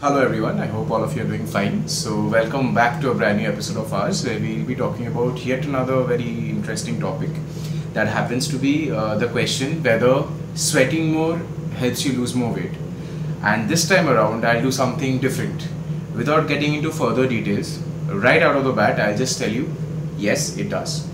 Hello everyone, I hope all of you are doing fine. So, welcome back to a brand new episode of ours where we'll be talking about yet another very interesting topic that happens to be uh, the question whether sweating more helps you lose more weight. And this time around, I'll do something different. Without getting into further details, right out of the bat, I'll just tell you yes, it does.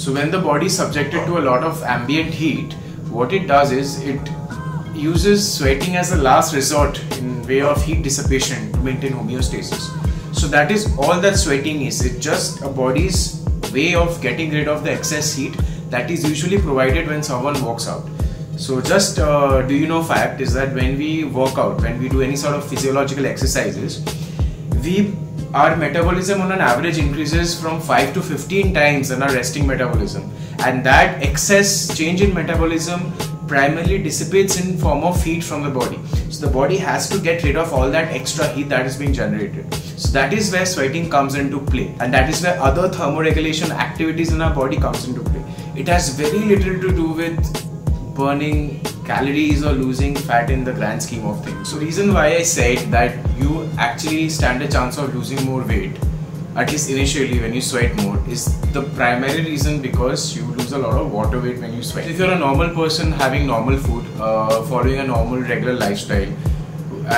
So when the body is subjected to a lot of ambient heat, what it does is it uses sweating as a last resort in way of heat dissipation to maintain homeostasis. So that is all that sweating is. It's just a body's way of getting rid of the excess heat that is usually provided when someone walks out. So just uh, do you know fact is that when we work out, when we do any sort of physiological exercises, we our metabolism on an average increases from 5 to 15 times than our resting metabolism. And that excess change in metabolism primarily dissipates in form of heat from the body. So the body has to get rid of all that extra heat that is being generated. So that is where sweating comes into play. And that is where other thermoregulation activities in our body comes into play. It has very little to do with burning calories or losing fat in the grand scheme of things. So reason why I said that you actually stand a chance of losing more weight, at least initially when you sweat more, is the primary reason because you lose a lot of water weight when you sweat. If you're a normal person having normal food, uh, following a normal regular lifestyle,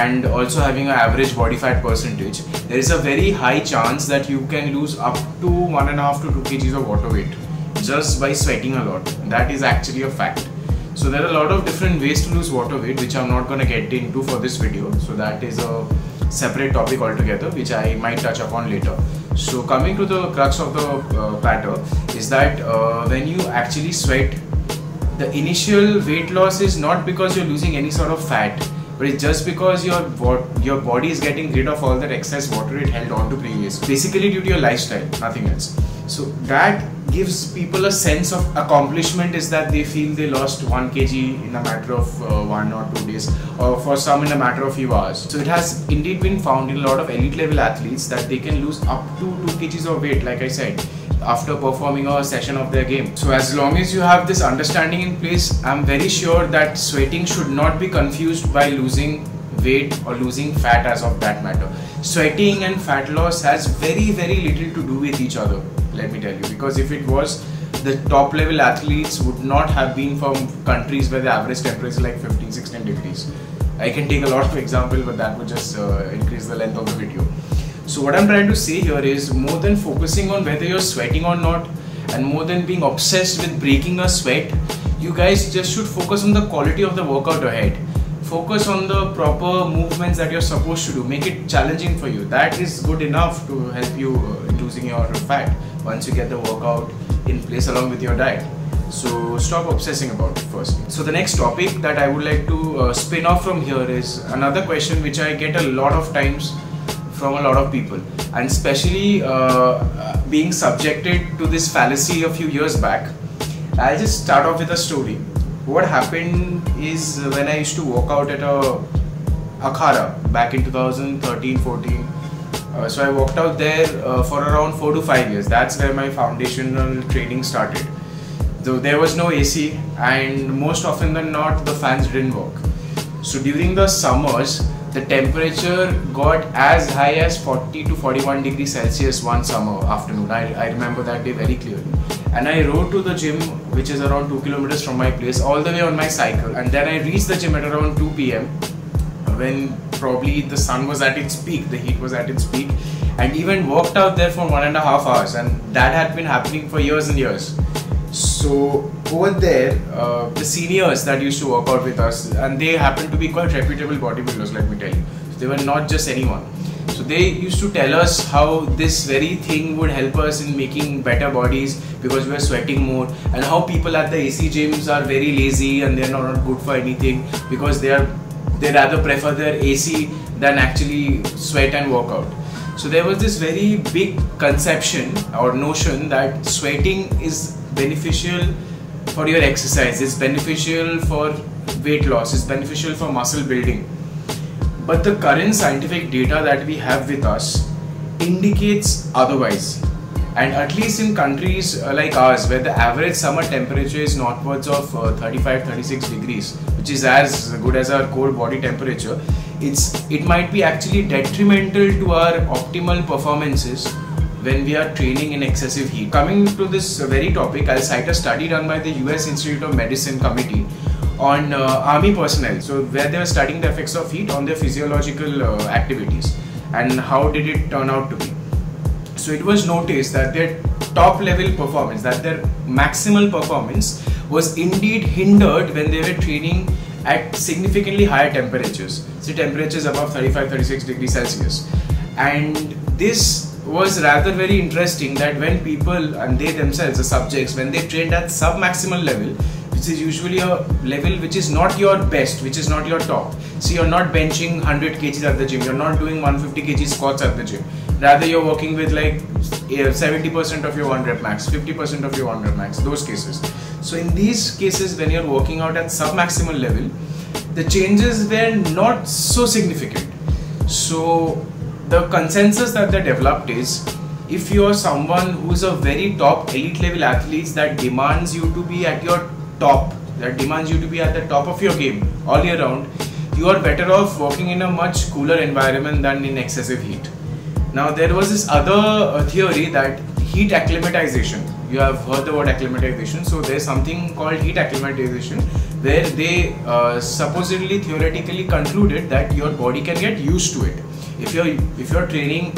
and also having an average body fat percentage, there is a very high chance that you can lose up to one and a half to two kgs of water weight just by sweating a lot. That is actually a fact. So there are a lot of different ways to lose water weight which I'm not going to get into for this video. So that is a separate topic altogether which I might touch upon later. So coming to the crux of the uh, matter is that uh, when you actually sweat, the initial weight loss is not because you're losing any sort of fat, but it's just because your your body is getting rid of all that excess water it held on to previously. Basically due to your lifestyle, nothing else. So that gives people a sense of accomplishment is that they feel they lost 1 kg in a matter of uh, one or two days or for some in a matter of few hours. So it has indeed been found in a lot of elite level athletes that they can lose up to 2 kgs of weight like i said after performing a session of their game. So as long as you have this understanding in place i'm very sure that sweating should not be confused by losing weight or losing fat as of that matter. Sweating and fat loss has very very little to do with each other let me tell you because if it was the top level athletes would not have been from countries where the average temperature is like 15 16 degrees. I can take a lot of example but that would just uh, increase the length of the video. So what i'm trying to say here is more than focusing on whether you're sweating or not and more than being obsessed with breaking a sweat you guys just should focus on the quality of the workout ahead. Focus on the proper movements that you're supposed to do. Make it challenging for you. That is good enough to help you uh, losing your fat once you get the workout in place along with your diet. So stop obsessing about it first. So the next topic that I would like to uh, spin off from here is another question which I get a lot of times from a lot of people and especially uh, being subjected to this fallacy a few years back. I'll just start off with a story. What happened is when I used to walk out at a akhara back in 2013 14 uh, so I walked out there uh, for around four to five years. That's where my foundational training started. Though there was no AC, and most often than not, the fans didn't work. So during the summers, the temperature got as high as 40 to 41 degrees Celsius one summer afternoon. I, I remember that day very clearly. And I rode to the gym, which is around 2 kilometers from my place, all the way on my cycle. And then I reached the gym at around 2 pm when probably the sun was at its peak, the heat was at its peak, and even worked out there for one and a half hours, and that had been happening for years and years. So over there, uh, the seniors that used to work out with us, and they happened to be quite reputable bodybuilders, let me tell you. So they were not just anyone. So they used to tell us how this very thing would help us in making better bodies because we are sweating more, and how people at the AC gyms are very lazy and they are not good for anything because they are they rather prefer their AC than actually sweat and work out. So there was this very big conception or notion that sweating is beneficial for your exercise, it's beneficial for weight loss, it's beneficial for muscle building. But the current scientific data that we have with us indicates otherwise. And at least in countries uh, like ours where the average summer temperature is northwards of uh, 35 36 degrees which is as good as our core body temperature it's it might be actually detrimental to our optimal performances when we are training in excessive heat. Coming to this very topic i'll cite a study done by the us institute of medicine committee on uh, army personnel so where they were studying the effects of heat on their physiological uh, activities and how did it turn out to be so it was noticed that their top level performance, that their maximal performance was indeed hindered when they were training at significantly higher temperatures, say temperatures above 35 36 degrees Celsius. And this was rather very interesting that when people and they themselves, the subjects, when they trained at sub maximal level, which is usually a level which is not your best, which is not your top. So you're not benching 100 kgs at the gym, you're not doing 150 kg squats at the gym. Rather, you're working with like 70% of your 100 max, 50% of your 100 max, those cases. So in these cases, when you're working out at sub-maximal level, the changes were not so significant. So the consensus that they developed is if you're someone who's a very top elite level athlete that demands you to be at your top, that demands you to be at the top of your game all year round, you are better off working in a much cooler environment than in excessive heat. Now there was this other uh, theory that heat acclimatization. You have heard the word acclimatization. So there's something called heat acclimatization where they uh, supposedly theoretically concluded that your body can get used to it. If you're if you're training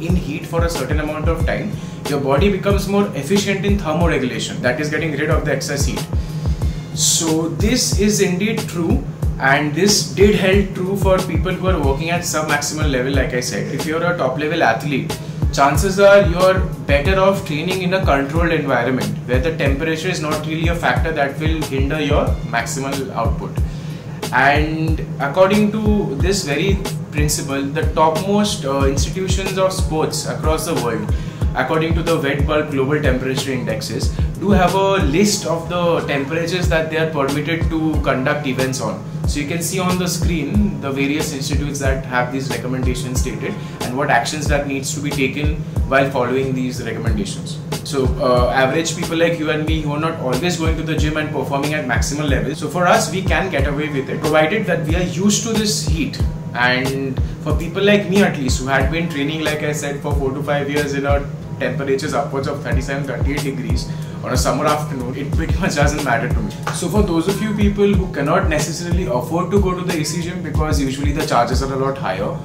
in heat for a certain amount of time, your body becomes more efficient in thermoregulation. That is getting rid of the excess heat. So this is indeed true and this did hold true for people who are working at sub-maximal level like I said. If you're a top level athlete, chances are you're better off training in a controlled environment where the temperature is not really a factor that will hinder your maximal output. And according to this very principle, the topmost uh, institutions of sports across the world according to the wet bulb global temperature indexes do have a list of the temperatures that they are permitted to conduct events on so you can see on the screen the various institutes that have these recommendations stated and what actions that needs to be taken while following these recommendations. So uh, average people like you and me who are not always going to the gym and performing at maximal levels. So for us, we can get away with it provided that we are used to this heat. And for people like me at least who had been training like I said for 4 to 5 years in a temperatures upwards of 37 38 degrees on a summer afternoon, it pretty much doesn't matter to me. So for those of you people who cannot necessarily afford to go to the AC gym because usually the charges are a lot higher,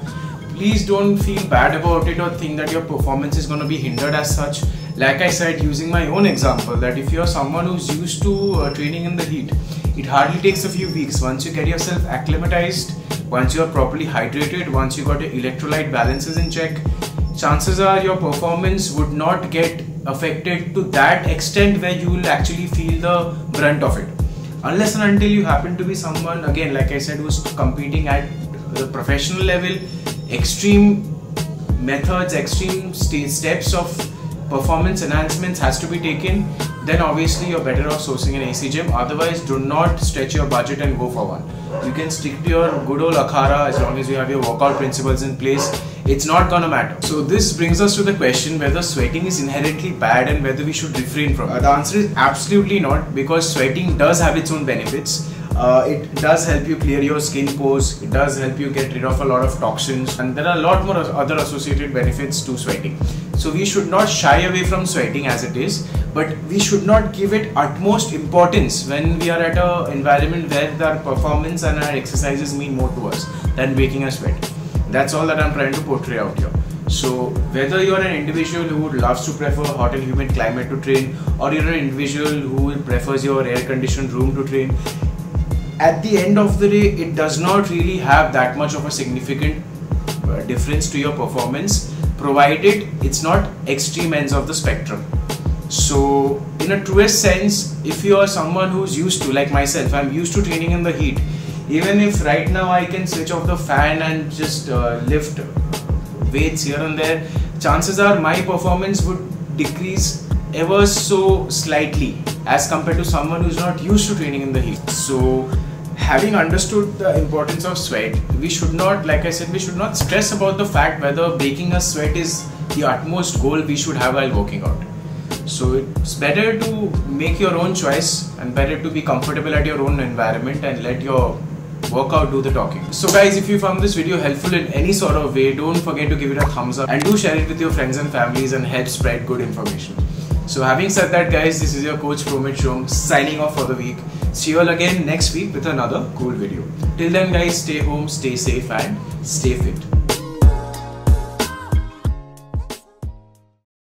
please don't feel bad about it or think that your performance is going to be hindered as such. Like I said, using my own example, that if you're someone who's used to uh, training in the heat, it hardly takes a few weeks. Once you get yourself acclimatized, once you are properly hydrated, once you got your electrolyte balances in check, chances are your performance would not get affected to that extent where you will actually feel the brunt of it. Unless and until you happen to be someone again like i said who's competing at the professional level extreme methods extreme steps of performance enhancements has to be taken then obviously you're better off sourcing an AC gym. Otherwise, do not stretch your budget and go for one. You can stick to your good old Akhara as long as you have your workout principles in place. It's not gonna matter. So this brings us to the question whether sweating is inherently bad and whether we should refrain from it. The answer is absolutely not because sweating does have its own benefits. Uh, it does help you clear your skin pores, it does help you get rid of a lot of toxins, and there are a lot more other associated benefits to sweating. So we should not shy away from sweating as it is, but we should not give it utmost importance when we are at an environment where our performance and our exercises mean more to us than making us sweat. That's all that I'm trying to portray out here. So whether you're an individual who loves to prefer a hot and humid climate to train, or you're an individual who prefers your air-conditioned room to train, at the end of the day, it does not really have that much of a significant uh, difference to your performance, provided it's not extreme ends of the spectrum. So, in a truest sense, if you are someone who's used to, like myself, I'm used to training in the heat. Even if right now I can switch off the fan and just uh, lift weights here and there, chances are my performance would decrease ever so slightly as compared to someone who's not used to training in the heat. So, having understood the importance of sweat, we should not, like I said, we should not stress about the fact whether breaking a sweat is the utmost goal we should have while working out. So it's better to make your own choice and better to be comfortable at your own environment and let your workout do the talking. So guys, if you found this video helpful in any sort of way, don't forget to give it a thumbs up and do share it with your friends and families and help spread good information. So having said that guys, this is your coach Promit Shome signing off for the week. See you all again next week with another cool video. Till then guys, stay home, stay safe and stay fit.